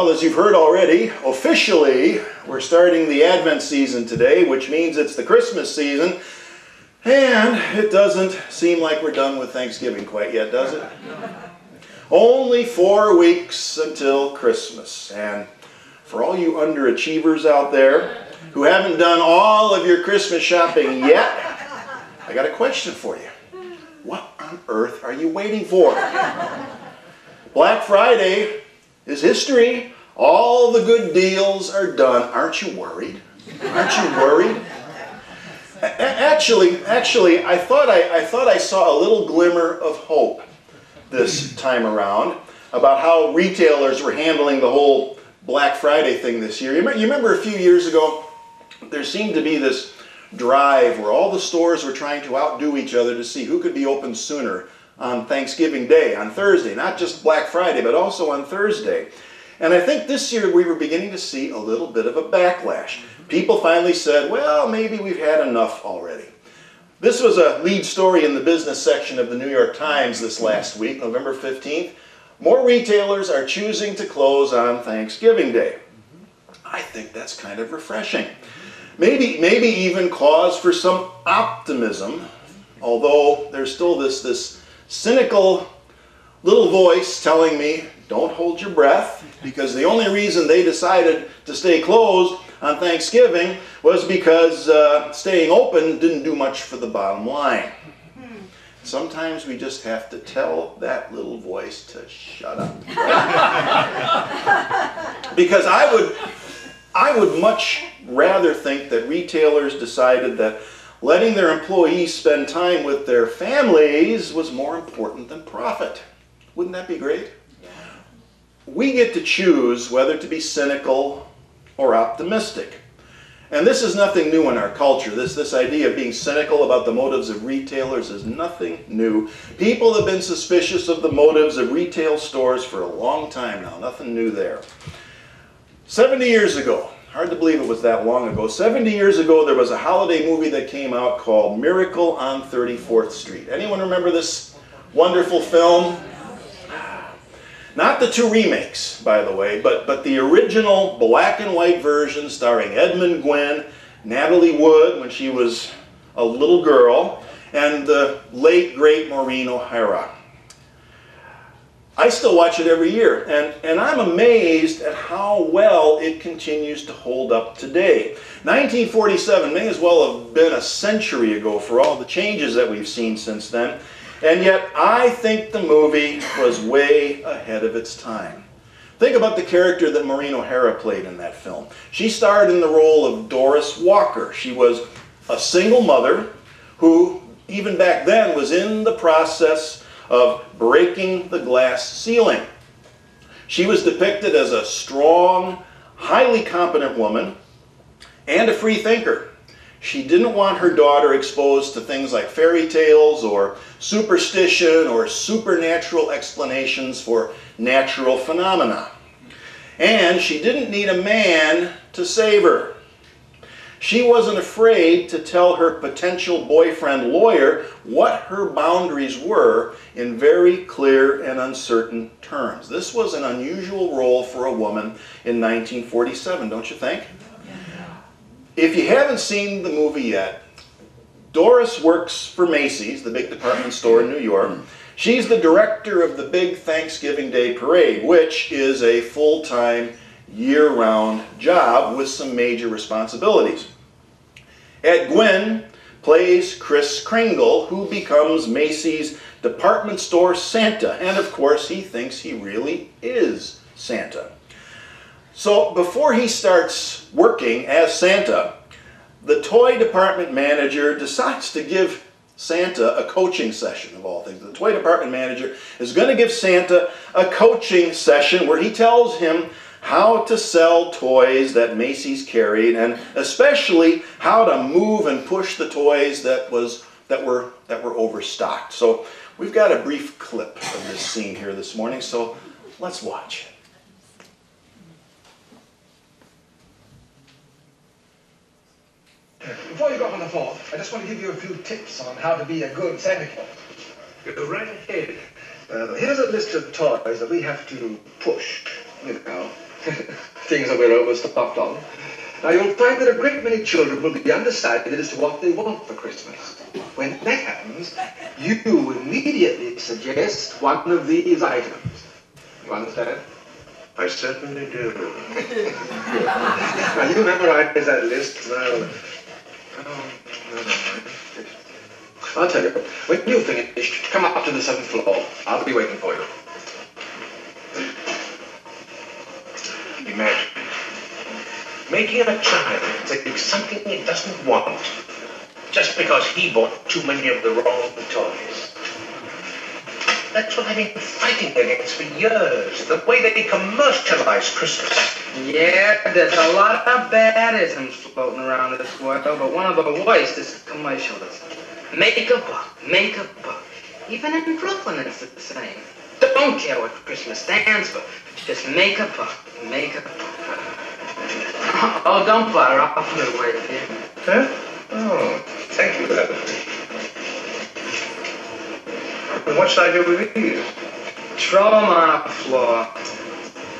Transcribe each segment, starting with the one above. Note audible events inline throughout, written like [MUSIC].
Well, as you've heard already, officially, we're starting the Advent season today, which means it's the Christmas season. And it doesn't seem like we're done with Thanksgiving quite yet, does it? Only four weeks until Christmas. And for all you underachievers out there who haven't done all of your Christmas shopping yet, I got a question for you. What on earth are you waiting for? Black Friday is history. All the good deals are done. Aren't you worried? Aren't you worried? Actually, actually, I thought I, I thought I saw a little glimmer of hope this time around about how retailers were handling the whole Black Friday thing this year. You remember, a few years ago, there seemed to be this drive where all the stores were trying to outdo each other to see who could be open sooner on Thanksgiving Day, on Thursday, not just Black Friday, but also on Thursday. And I think this year we were beginning to see a little bit of a backlash. People finally said, well, maybe we've had enough already. This was a lead story in the business section of the New York Times this last week, November 15th. More retailers are choosing to close on Thanksgiving Day. I think that's kind of refreshing. Maybe, maybe even cause for some optimism, although there's still this, this cynical little voice telling me, don't hold your breath, because the only reason they decided to stay closed on Thanksgiving was because uh, staying open didn't do much for the bottom line. Sometimes we just have to tell that little voice to shut up. [LAUGHS] because I would, I would much rather think that retailers decided that Letting their employees spend time with their families was more important than profit. Wouldn't that be great? We get to choose whether to be cynical or optimistic. And this is nothing new in our culture. This, this idea of being cynical about the motives of retailers is nothing new. People have been suspicious of the motives of retail stores for a long time now. Nothing new there. 70 years ago, Hard to believe it was that long ago. 70 years ago, there was a holiday movie that came out called Miracle on 34th Street. Anyone remember this wonderful film? Not the two remakes, by the way, but, but the original black and white version starring Edmund Gwenn, Natalie Wood when she was a little girl, and the late, great Maureen O'Hara. I still watch it every year, and, and I'm amazed at how well it continues to hold up today. 1947 may as well have been a century ago for all the changes that we've seen since then, and yet I think the movie was way ahead of its time. Think about the character that Maureen O'Hara played in that film. She starred in the role of Doris Walker. She was a single mother who, even back then, was in the process of breaking the glass ceiling. She was depicted as a strong, highly competent woman and a free thinker. She didn't want her daughter exposed to things like fairy tales or superstition or supernatural explanations for natural phenomena. And she didn't need a man to save her. She wasn't afraid to tell her potential boyfriend lawyer what her boundaries were in very clear and uncertain terms. This was an unusual role for a woman in 1947, don't you think? If you haven't seen the movie yet, Doris works for Macy's, the big department store in New York. She's the director of the big Thanksgiving Day Parade, which is a full-time year-round job with some major responsibilities. Ed Gwenn plays Kris Kringle, who becomes Macy's department store Santa. And of course, he thinks he really is Santa. So before he starts working as Santa, the toy department manager decides to give Santa a coaching session of all things. The toy department manager is going to give Santa a coaching session where he tells him how to sell toys that Macy's carried and especially how to move and push the toys that was that were that were overstocked. So we've got a brief clip of this scene here this morning, so let's watch. Before you go up on the floor, I just want to give you a few tips on how to be a good Santa Claus. Go right ahead. Uh, here's a list of toys that we have to push, you know, [LAUGHS] Things that we're overstocked on. Now, you'll find that a great many children will be undecided as to what they want for Christmas. When that happens, you immediately suggest one of these items. You understand? I certainly do. [LAUGHS] Now, you memorize that list, and I'll... Oh, never mind. I'll tell you, when you've finished, come up to the seventh floor. I'll be waiting for you. Imagine making a child take something he doesn't want just because he bought too many of the wrong toys. That's what I've been fighting against for years. The way they commercialize Christmas. Yeah, there's a lot of bad isms floating around this world, but one of the worst is commercialism. Make a buck, make a buck. Even in Brooklyn, it's the same. Don't care what Christmas stands for. Just make a buck, make a buck. Oh, don't bother. I'll put it away for you. Huh? Oh, thank you, Evan. What should I do with these? Throw them on the floor.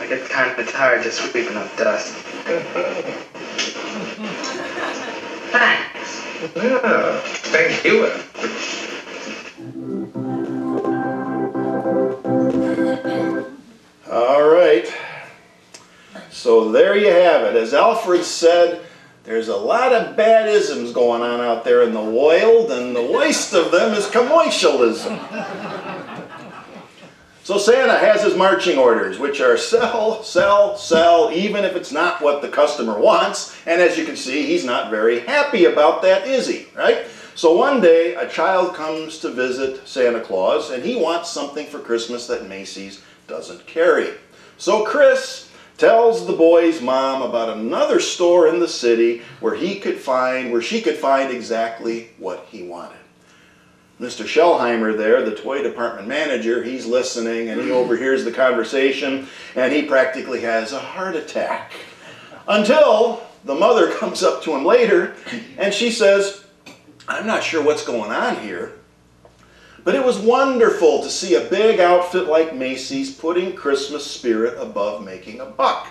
I get kind of tired just sweeping up dust. Thanks. [LAUGHS] Yeah, thank you. There you have it. As Alfred said, there's a lot of bad isms going on out there in the world, and the worst of them is commercialism. So Santa has his marching orders, which are sell, sell, sell, even if it's not what the customer wants. And as you can see, he's not very happy about that, is he? Right? So one day, a child comes to visit Santa Claus, and he wants something for Christmas that Macy's doesn't carry. So Kris tells the boy's mom about another store in the city where he could find, where she could find exactly what he wanted. Mr. Shellhammer there, the toy department manager, he's listening and he hmm. overhears the conversation and he practically has a heart attack. Until the mother [LAUGHS] comes up to him later and she says, I'm not sure what's going on here, but it was wonderful to see a big outfit like Macy's putting Christmas spirit above making a buck.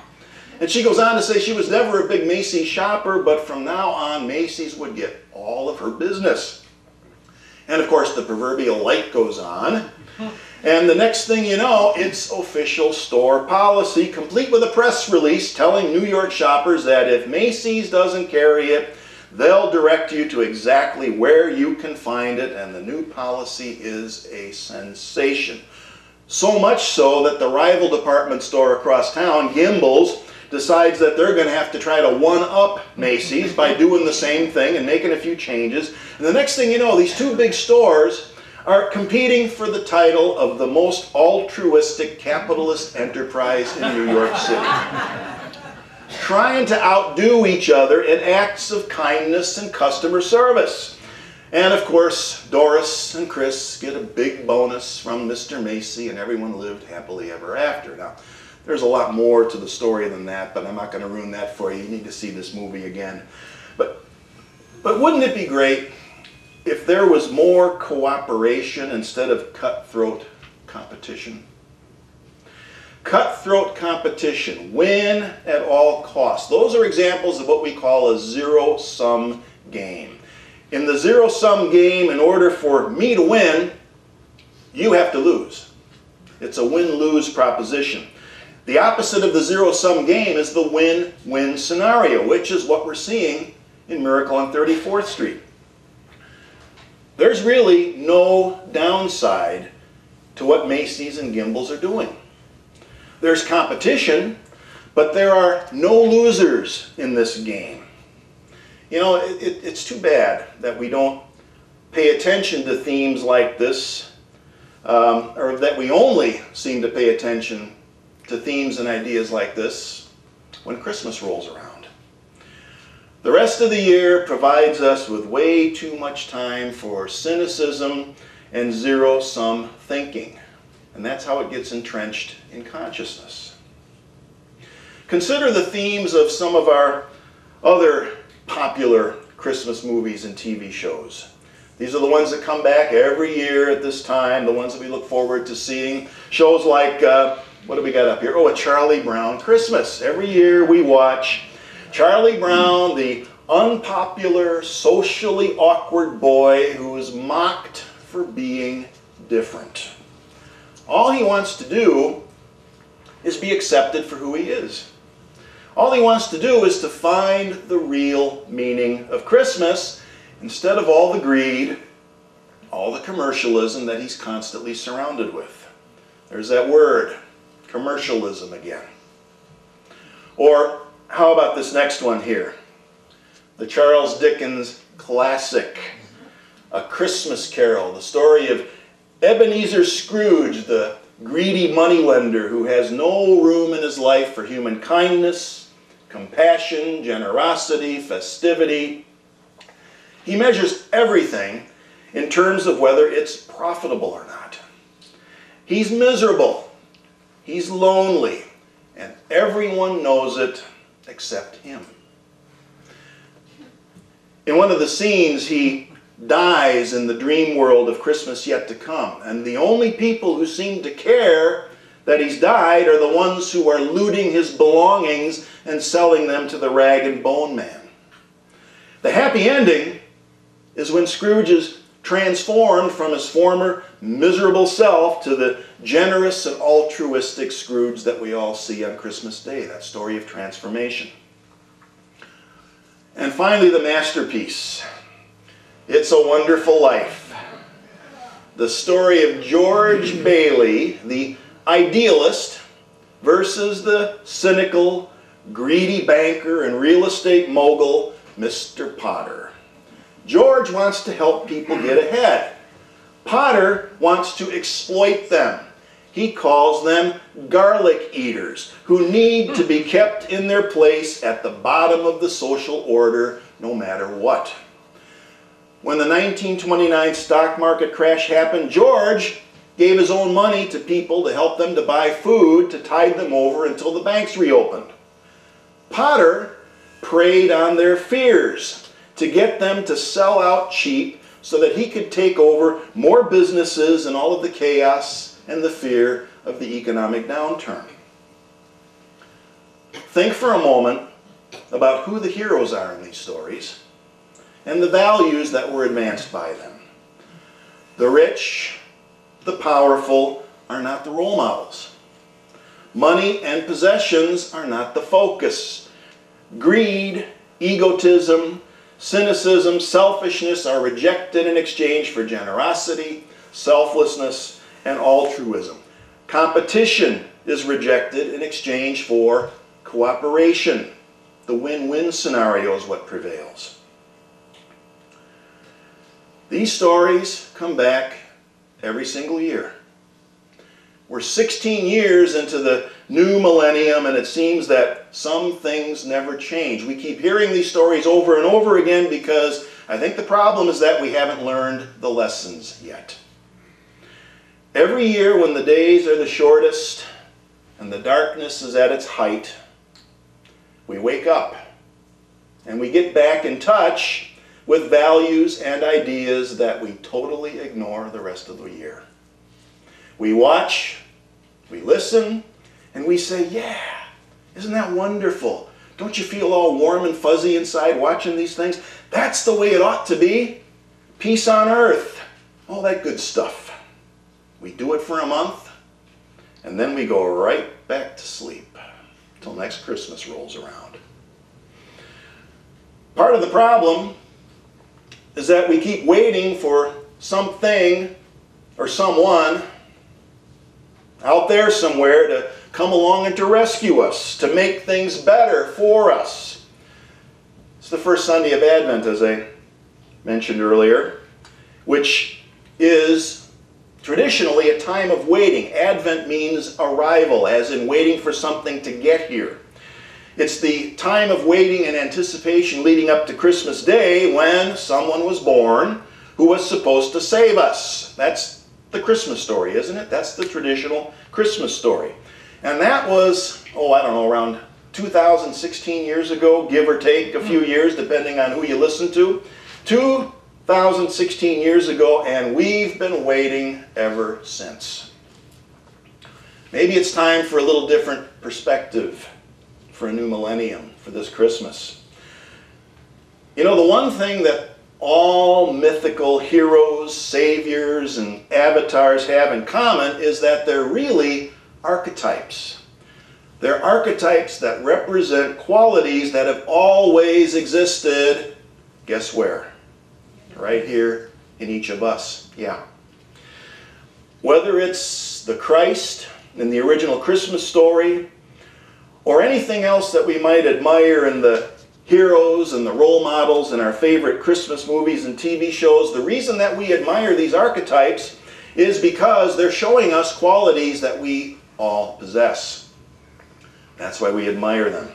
And she goes on to say she was never a big Macy's shopper, but from now on, Macy's would get all of her business. And of course, the proverbial light goes on. And the next thing you know, it's official store policy, complete with a press release telling New York shoppers that if Macy's doesn't carry it, they'll direct you to exactly where you can find it. And the new policy is a sensation. So much so that the rival department store across town, Gimbel's, decides that they're going to have to try to one up Macy's by doing the same thing and making a few changes. And the next thing you know, these two big stores are competing for the title of the most altruistic capitalist enterprise in New York City. Trying to outdo each other in acts of kindness and customer service. And of course, Doris and Kris get a big bonus from Mr. Macy, and everyone lived happily ever after. Now, there's a lot more to the story than that, but I'm not going to ruin that for you. You need to see this movie again. But, but wouldn't it be great if there was more cooperation instead of cutthroat competition? Cutthroat competition, win at all costs. Those are examples of what we call a zero-sum game. In the zero-sum game, in order for me to win, you have to lose. It's a win-lose proposition. The opposite of the zero-sum game is the win-win scenario, which is what we're seeing in Miracle on 34th Street. There's really no downside to what Macy's and Gimbel's are doing. There's competition, but there are no losers in this game. You know, it, it, it's too bad that we don't pay attention to themes like this, um, or that we only seem to pay attention to themes and ideas like this when Christmas rolls around. The rest of the year provides us with way too much time for cynicism and zero-sum thinking. And that's how it gets entrenched in consciousness. Consider the themes of some of our other popular Christmas movies and TV shows. These are the ones that come back every year at this time, the ones that we look forward to seeing. Shows like uh, what do we got up here? Oh, a Charlie Brown Christmas. Every year we watch Charlie Brown, the unpopular, socially awkward boy who is mocked for being different. All he wants to do is be accepted for who he is. All he wants to do is to find the real meaning of Christmas instead of all the greed, all the commercialism that he's constantly surrounded with. There's that word, commercialism again. Or how about this next one here? The Charles Dickens classic, A Christmas Carol, the story of Ebenezer Scrooge, the greedy moneylender who has no room in his life for human kindness, compassion, generosity, festivity. He measures everything in terms of whether it's profitable or not. He's miserable. He's lonely. And everyone knows it except him. In one of the scenes, he dies in the dream world of Christmas yet to come. And the only people who seem to care that he's died are the ones who are looting his belongings and selling them to the rag and bone man. The happy ending is when Scrooge is transformed from his former miserable self to the generous and altruistic Scrooge that we all see on Christmas Day, that story of transformation. And finally, the masterpiece It's a Wonderful Life. The story of George Bailey, the idealist, versus the cynical, greedy banker and real estate mogul, Mr. Potter. George wants to help people get ahead. Potter wants to exploit them. He calls them garlic eaters who need to be kept in their place at the bottom of the social order no matter what. When the 1929 stock market crash happened, George gave his own money to people to help them to buy food to tide them over until the banks reopened. Potter preyed on their fears to get them to sell out cheap so that he could take over more businesses and all of the chaos and the fear of the economic downturn. Think for a moment about who the heroes are in these stories and the values that were advanced by them. The rich, the powerful are not the role models. Money and possessions are not the focus. Greed, egotism, Cynicism, selfishness are rejected in exchange for generosity, selflessness, and altruism. Competition is rejected in exchange for cooperation. The win-win scenario is what prevails. These stories come back every single year. We're 16 years into the new millennium, and it seems that some things never change. We keep hearing these stories over and over again because I think the problem is that we haven't learned the lessons yet. Every year, when the days are the shortest and the darkness is at its height, we wake up and we get back in touch with values and ideas that we totally ignore the rest of the year. We watch, we listen, and we say, yeah, isn't that wonderful? Don't you feel all warm and fuzzy inside watching these things? That's the way it ought to be. Peace on earth. All that good stuff. We do it for a month, and then we go right back to sleep until next Christmas rolls around. Part of the problem is that we keep waiting for something or someone out there somewhere to come along and to rescue us, to make things better for us. It's the first Sunday of Advent, as I mentioned earlier, which is traditionally a time of waiting. Advent means arrival, as in waiting for something to get here. It's the time of waiting and anticipation leading up to Christmas Day when someone was born who was supposed to save us. That's the Christmas story, isn't it? That's the traditional Christmas story. And that was, oh, I don't know, around 2016 years ago, give or take a few hmm. years, depending on who you listen to. 2016 years ago, and we've been waiting ever since. Maybe it's time for a little different perspective for a new millennium, for this Christmas. You know, the one thing that all mythical heroes, saviors, and avatars have in common is that they're really archetypes. They're archetypes that represent qualities that have always existed. Guess where? Right here in each of us. Yeah. Whether it's the Christ in the original Christmas story, or anything else that we might admire in the heroes and the role models in our favorite Christmas movies and TV shows, the reason that we admire these archetypes is because they're showing us qualities that we all possess. That's why we admire them.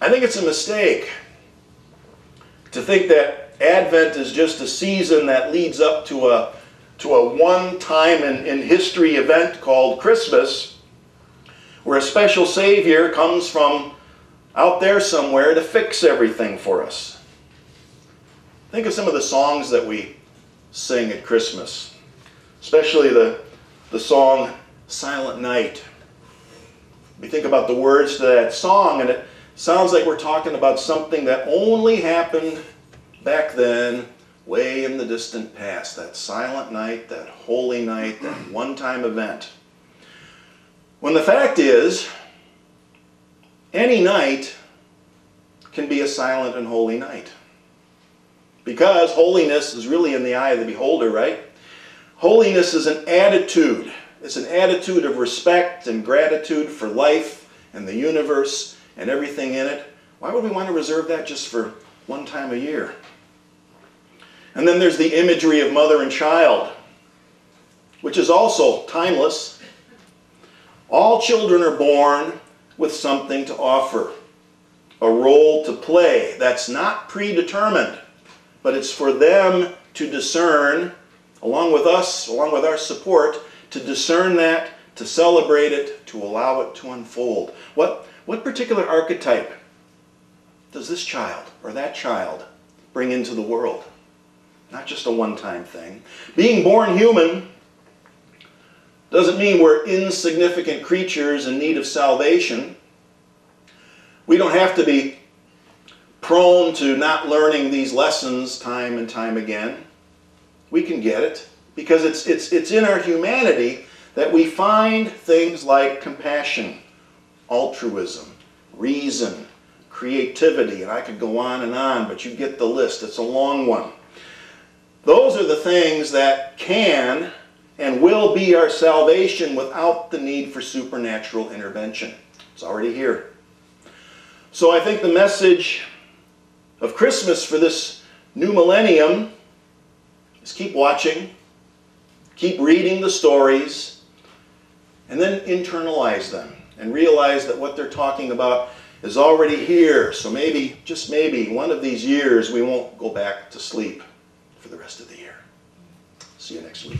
I think it's a mistake to think that Advent is just a season that leads up to a, to a one time in, in history event called Christmas, where a special Savior comes from out there somewhere to fix everything for us. Think of some of the songs that we sing at Christmas, especially the, the song Silent Night. We think about the words to that song, and it sounds like we're talking about something that only happened back then, way in the distant past. That silent night, that holy night, that one time event. When the fact is, any night can be a silent and holy night. Because holiness is really in the eye of the beholder, right? Holiness is an attitude. It's an attitude of respect and gratitude for life and the universe and everything in it. Why would we want to reserve that just for one time a year? And then there's the imagery of mother and child, which is also timeless. All children are born with something to offer, a role to play that's not predetermined, but it's for them to discern, along with us, along with our support, to discern that, to celebrate it, to allow it to unfold. What, what particular archetype does this child or that child bring into the world? Not just a one time thing. Being born human doesn't mean we're insignificant creatures in need of salvation. We don't have to be prone to not learning these lessons time and time again. We can get it because it's, it's, it's in our humanity that we find things like compassion, altruism, reason, creativity, and I could go on and on, but you get the list. It's a long one. Those are the things that can and will be our salvation without the need for supernatural intervention. It's already here. So I think the message of Christmas for this new millennium is keep watching, keep reading the stories, and then internalize them and realize that what they're talking about is already here. So maybe, just maybe, one of these years we won't go back to sleep for the rest of the year. See you next week.